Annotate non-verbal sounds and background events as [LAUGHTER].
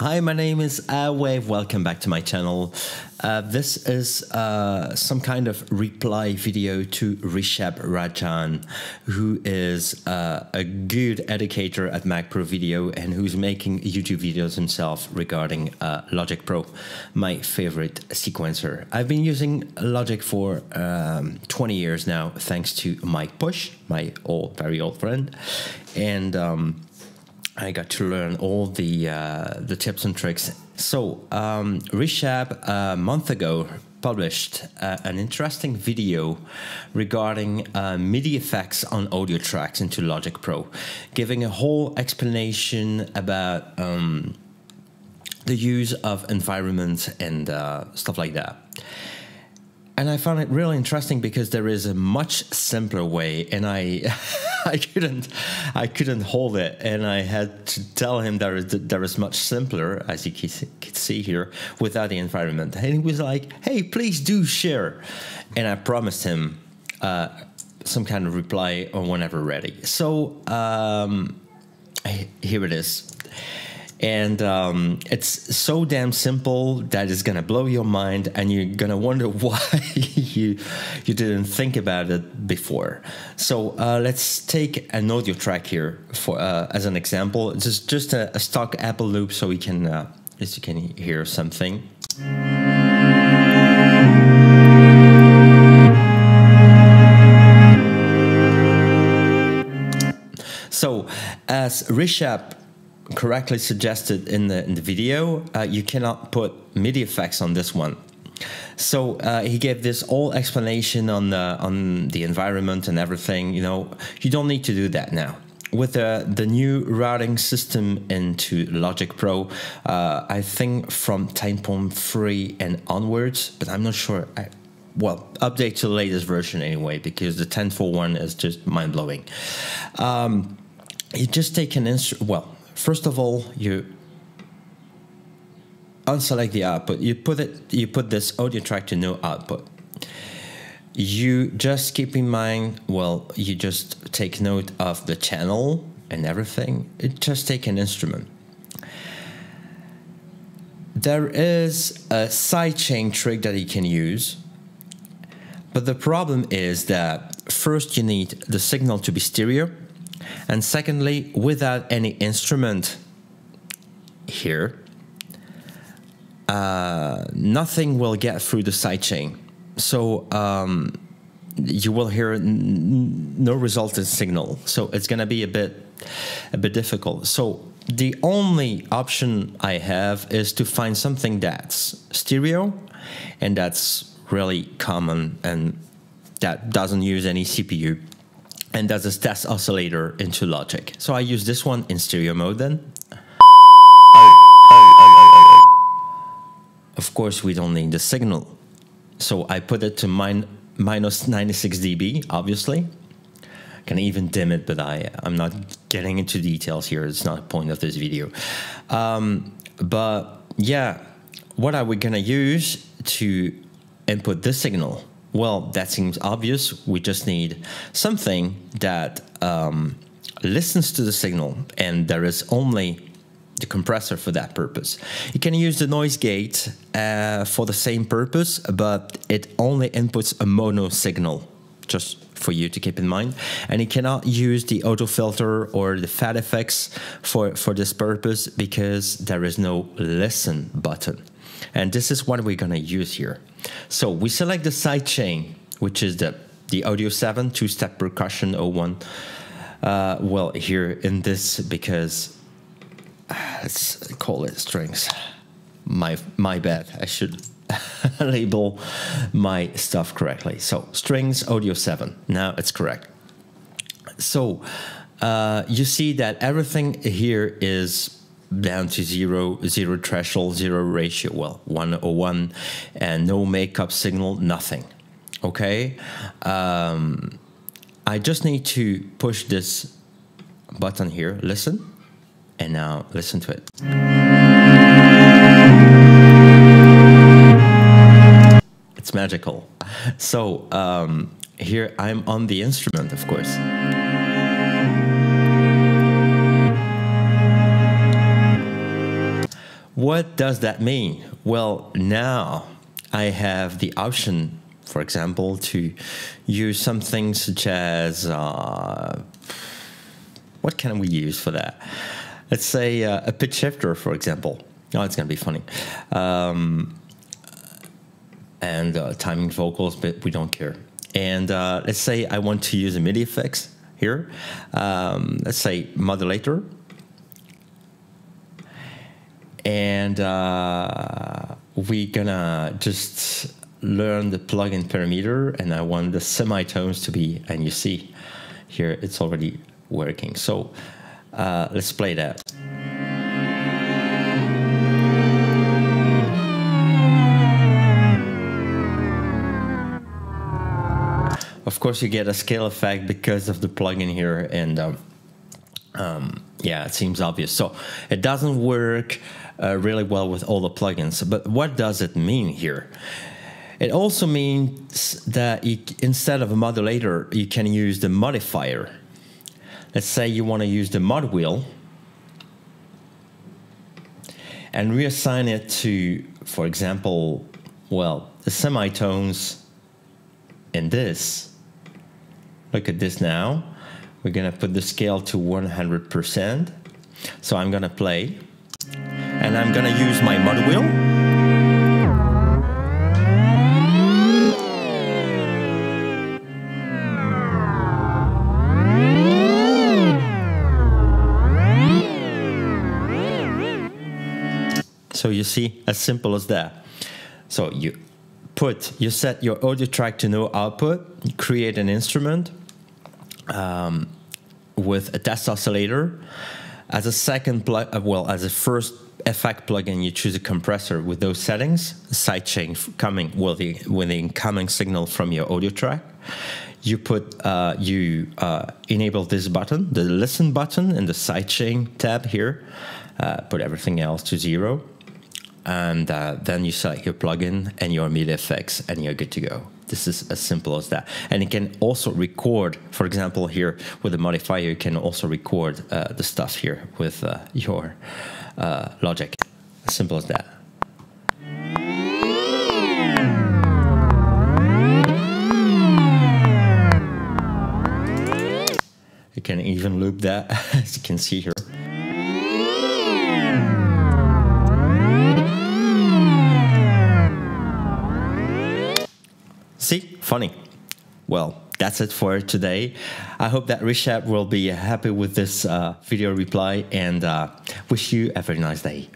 Hi, my name is Airwave. Welcome back to my channel. Uh, this is uh, some kind of reply video to Rishabh Rajan, who is uh, a good educator at Mac Pro Video and who's making YouTube videos himself regarding uh, Logic Pro, my favorite sequencer. I've been using Logic for um, 20 years now, thanks to Mike Push, my old, very old friend, and. Um, I got to learn all the uh, the tips and tricks. So um, Rishabh a month ago published uh, an interesting video regarding uh, MIDI effects on audio tracks into Logic Pro, giving a whole explanation about um, the use of environment and uh, stuff like that and I found it really interesting because there is a much simpler way, and I, [LAUGHS] I couldn't, I couldn't hold it, and I had to tell him there is there is much simpler, as you can see here, without the environment. And he was like, "Hey, please do share," and I promised him uh, some kind of reply whenever ready. So um, here it is and um, it's so damn simple that it's gonna blow your mind, and you're gonna wonder [LAUGHS] why you you didn't think about it before. So uh, let's take an audio track here for uh, as an example. It's just a, a, stock Apple loop, so we can uh, as you can hear something. So, as Rishabh correctly suggested in the in the video, uh, you cannot put MIDI effects on this one. So uh, he gave this whole explanation on the on the environment and everything. You know, you don't need to do that now. With the, the new routing system into Logic Pro, uh, I think from 10.3 and onwards, but I'm not sure. I, well, update to the latest version anyway, because the 10.4 one is just mind blowing. Um, you just take an instrument. Well, First of all, you unselect the output. You put it. You put this audio track to no output. You just keep in mind. Well, you just take note of the channel and everything. It just take an instrument. There is a sidechain trick that you can use. But the problem is that first you need the signal to be stereo and secondly, without any instrument here, uh, nothing will get through the sidechain. So um, you will hear no resultant signal. So it's going to be a bit a bit difficult. So the only option I have is to find something that's stereo and that's really common and that doesn't use any CPU and that's a test oscillator into Logic. So I use this one in stereo mode then. Of course, we don't need the signal. So I put it to min minus 96 dB, obviously. Can even dim it, but I, I'm not getting into details here. It's not the point of this video. Um, but yeah, what are we gonna use to input this signal? Well, that seems obvious. We just need something that um, listens to the signal, and there is only the compressor for that purpose. You can use the noise gate uh, for the same purpose, but it only inputs a mono signal, just for you to keep in mind. And you cannot use the auto filter or the Phat FX for, for this purpose because there is no listen button. And this is what we're gonna use here. So we select the sidechain, which is the, the Audio 7 two-step percussion 01. Uh, well, here in this, because uh, let's call it strings. My, my bad, I should [LAUGHS] label my stuff correctly. So strings audio 7, now it's correct. So uh, you see that everything here is down to zero, zero threshold, zero ratio, well, 101, and no makeup signal, nothing. Okay? Um, I just need to push this button here, listen, and now listen to it. It's magical. So um, here I'm on the instrument, of course. What does that mean? Well, now I have the option, for example, to use something such as uh, what can we use for that? Let's say uh, a pitch shifter, for example. Oh, it's going to be funny. Um, and uh, timing vocals, but we don't care. And uh, let's say I want to use a MIDI effects here. Um, let's say modulator. And uh, we're gonna just learn the plugin parameter and I want the semitones to be, and you see here it's already working. So uh, let's play that. Of course, you get a scale effect because of the plugin here, and um, um, yeah, it seems obvious. So it doesn't work uh, really well with all the plugins. But what does it mean here? It also means that you, instead of a modulator, you can use the modifier. Let's say you want to use the mod wheel and reassign it to, for example, well, the semitones in this Look at this now. We're going to put the scale to 100%. So I'm going to play. And I'm to use my mod wheel. So you see, as simple as that. So you put, you set your audio track to no output, create an instrument, um, with a test oscillator. As a second plug, uh, well, as a first effect plugin, you choose a compressor with those settings, sidechain coming with the with the incoming signal from your audio track. You put uh, you uh, enable this button, the listen button, in the sidechain tab here. Uh, put everything else to zero, and uh, then you select your plugin and your MIDI effects, and you're good to go. This is as simple as that. And you can also record, for example, here with the modifier, you can also record uh, the stuff here with uh, your uh, Logic. Simple as that. You can even loop that, [LAUGHS] as you can see here. See, funny. Well, that's it for today. I hope that Rishab will be happy with this uh, video reply and uh, wish you a very nice day.